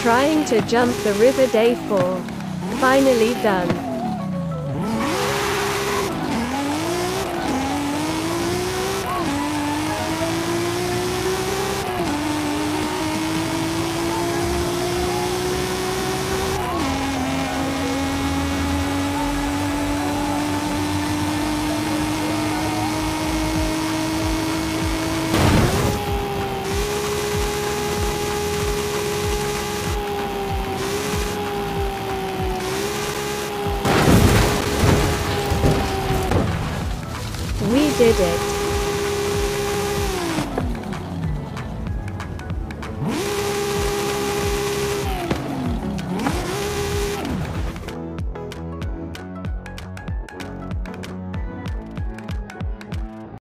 Trying to jump the river day 4. Finally done. We did it.